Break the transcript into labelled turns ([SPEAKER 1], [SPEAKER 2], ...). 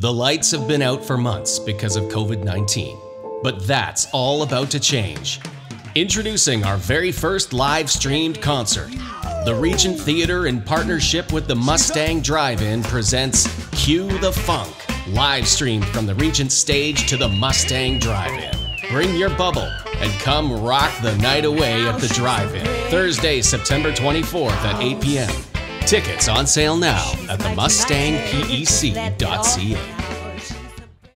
[SPEAKER 1] The lights have been out for months because of COVID 19, but that's all about to change. Introducing our very first live streamed concert. The Regent Theater, in partnership with the Mustang Drive In, presents Cue the Funk, live streamed from the Regent stage to the Mustang Drive In. Bring your bubble and come rock the night away at the Drive In, Thursday, September 24th at 8 p.m. Tickets on sale now at themustangpec.ca.